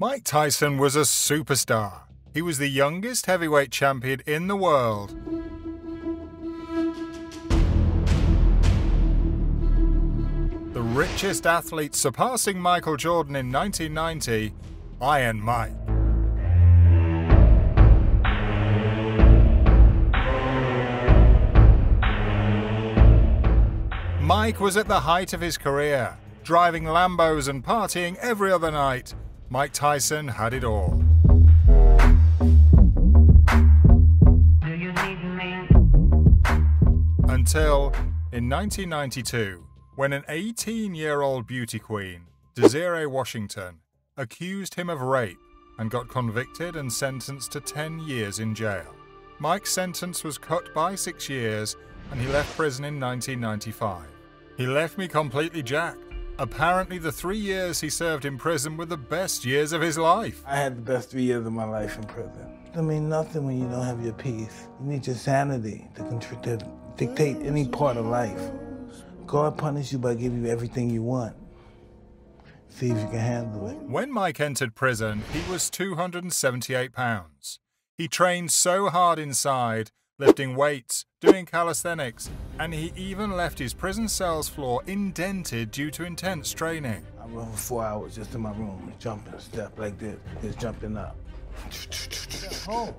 Mike Tyson was a superstar. He was the youngest heavyweight champion in the world. The richest athlete surpassing Michael Jordan in 1990, Iron Mike. Mike was at the height of his career, driving Lambos and partying every other night. Mike Tyson had it all. Until in 1992, when an 18 year old beauty queen, Desiree Washington, accused him of rape and got convicted and sentenced to 10 years in jail. Mike's sentence was cut by six years and he left prison in 1995. He left me completely jacked. Apparently, the three years he served in prison were the best years of his life. I had the best three years of my life in prison. I mean nothing when you don't have your peace. You need your sanity to, to dictate any part of life. God punish you by giving you everything you want. See if you can handle it. When Mike entered prison, he was 278 pounds. He trained so hard inside, lifting weights, doing calisthenics, and he even left his prison cell's floor indented due to intense training. I went for four hours just in my room, jumping a step like this, just jumping up.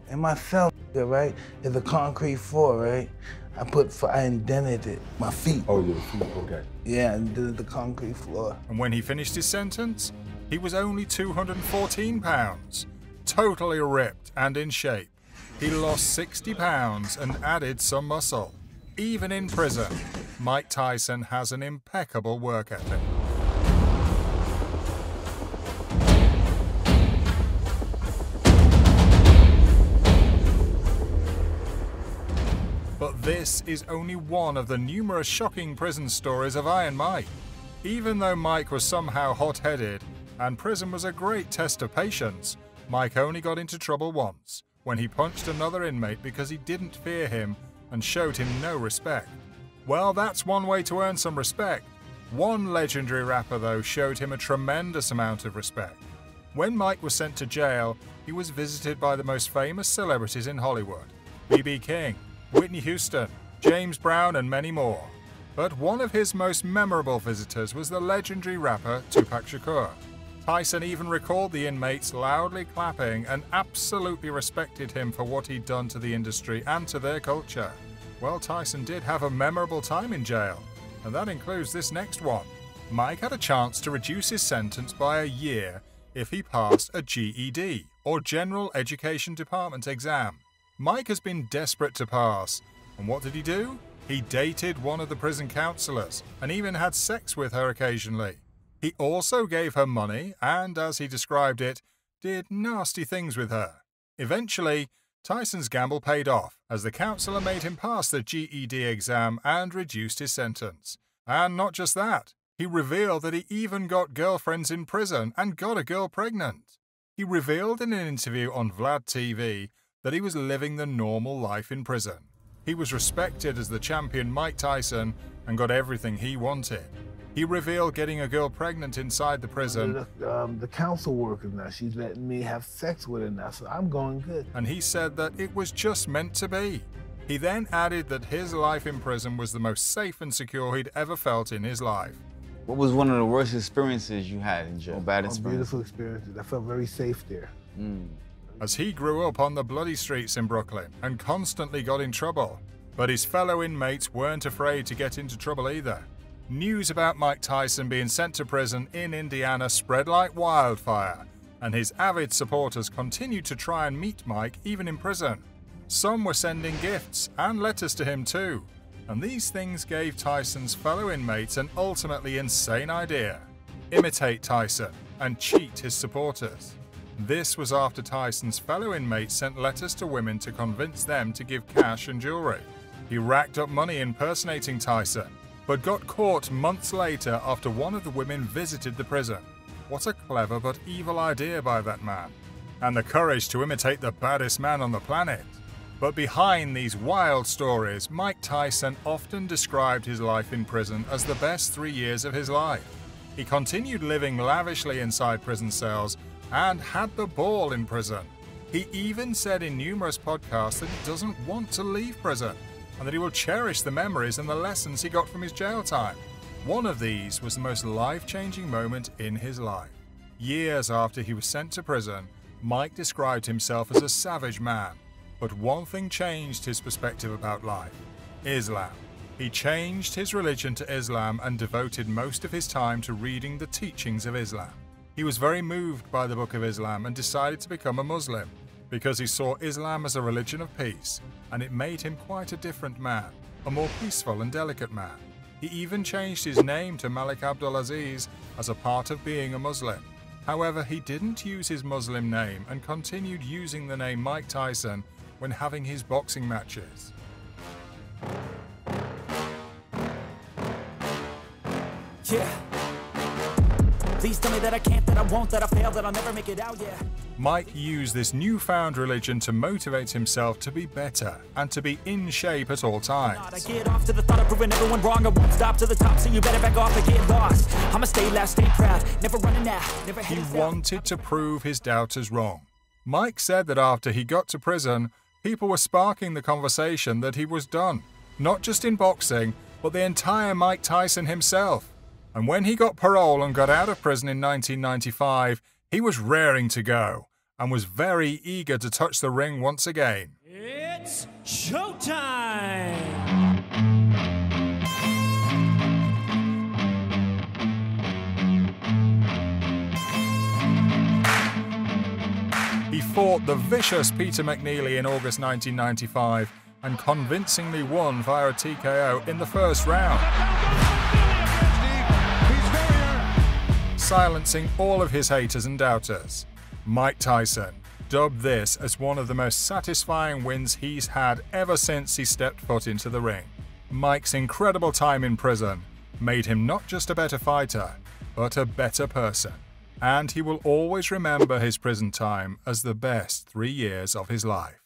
And my cell, right, is a concrete floor, right? I put, I indented it, my feet. Oh, your feet, okay. Yeah, and did the concrete floor. And when he finished his sentence, he was only 214 pounds, totally ripped and in shape. He lost 60 pounds and added some muscle. Even in prison, Mike Tyson has an impeccable work ethic. But this is only one of the numerous shocking prison stories of Iron Mike. Even though Mike was somehow hot headed and prison was a great test of patience, Mike only got into trouble once when he punched another inmate because he didn't fear him and showed him no respect. Well, that's one way to earn some respect. One legendary rapper, though, showed him a tremendous amount of respect. When Mike was sent to jail, he was visited by the most famous celebrities in Hollywood B.B. King, Whitney Houston, James Brown, and many more. But one of his most memorable visitors was the legendary rapper Tupac Shakur. Tyson even recalled the inmates loudly clapping and absolutely respected him for what he'd done to the industry and to their culture. Well, Tyson did have a memorable time in jail, and that includes this next one. Mike had a chance to reduce his sentence by a year if he passed a GED, or General Education Department exam. Mike has been desperate to pass, and what did he do? He dated one of the prison counselors and even had sex with her occasionally. He also gave her money and, as he described it, did nasty things with her. Eventually, Tyson's gamble paid off as the counselor made him pass the GED exam and reduced his sentence. And not just that, he revealed that he even got girlfriends in prison and got a girl pregnant. He revealed in an interview on Vlad TV that he was living the normal life in prison. He was respected as the champion Mike Tyson and got everything he wanted. He revealed getting a girl pregnant inside the prison. The, um, the council worker now, she's letting me have sex with her now, so I'm going good. And he said that it was just meant to be. He then added that his life in prison was the most safe and secure he'd ever felt in his life. What was one of the worst experiences you had in jail? Bad experiences? Oh, beautiful experiences. I felt very safe there. Mm. As he grew up on the bloody streets in Brooklyn and constantly got in trouble. But his fellow inmates weren't afraid to get into trouble either. News about Mike Tyson being sent to prison in Indiana spread like wildfire, and his avid supporters continued to try and meet Mike even in prison. Some were sending gifts and letters to him too, and these things gave Tyson's fellow inmates an ultimately insane idea imitate Tyson and cheat his supporters. This was after Tyson's fellow inmates sent letters to women to convince them to give cash and jewelry. He racked up money impersonating Tyson but got caught months later after one of the women visited the prison. What a clever but evil idea by that man. And the courage to imitate the baddest man on the planet. But behind these wild stories, Mike Tyson often described his life in prison as the best three years of his life. He continued living lavishly inside prison cells, and had the ball in prison. He even said in numerous podcasts that he doesn't want to leave prison and that he will cherish the memories and the lessons he got from his jail time. One of these was the most life changing moment in his life. Years after he was sent to prison, Mike described himself as a savage man. But one thing changed his perspective about life Islam. He changed his religion to Islam and devoted most of his time to reading the teachings of Islam. He was very moved by the Book of Islam and decided to become a Muslim because he saw Islam as a religion of peace and it made him quite a different man, a more peaceful and delicate man. He even changed his name to Malik Abdulaziz as a part of being a Muslim. However, he didn't use his Muslim name and continued using the name Mike Tyson when having his boxing matches. Yeah. Please tell me that I can't, that I won't, that I fail, that I'll never make it out, yeah. Mike used this newfound religion to motivate himself to be better and to be in shape at all I times. get off to the thought of proving everyone wrong. I won't stop to the top, so you better back off and get lost. I'ma stay loud, stay proud, never running out, never He wanted to prove his doubters wrong. Mike said that after he got to prison, people were sparking the conversation that he was done, not just in boxing, but the entire Mike Tyson himself. And when he got parole and got out of prison in 1995, he was raring to go and was very eager to touch the ring once again. It's showtime! He fought the vicious Peter McNeeley in August 1995 and convincingly won via a TKO in the first round. silencing all of his haters and doubters. Mike Tyson dubbed this as one of the most satisfying wins he's had ever since he stepped foot into the ring. Mike's incredible time in prison made him not just a better fighter, but a better person. And he will always remember his prison time as the best three years of his life.